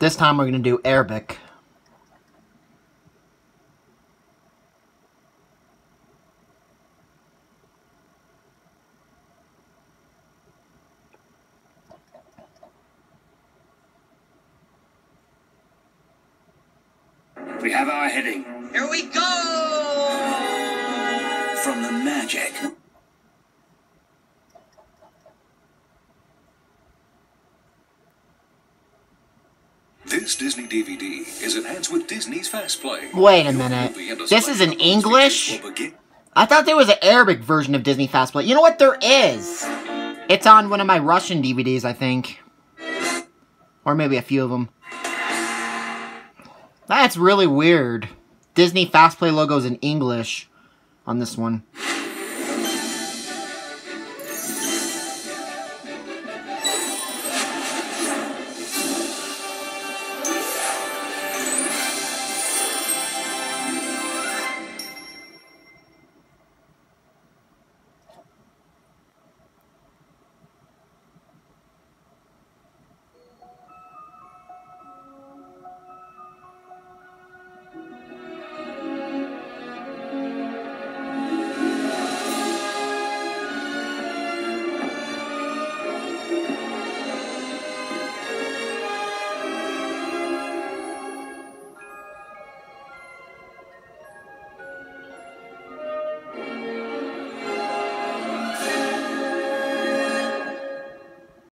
This time we're going to do Arabic. We have our heading. Here we go! From the magic. This Disney DVD is enhanced with Disney's Fast Play. Wait a minute. movie and a This is in selection of those English? features will begin- I thought there was an Arabic version of Disney Fast Play. You know what? There is. It's on one of my Russian DVDs, I think. Or maybe a few of them. That's really weird. Disney Fast Play logo's in English on this one.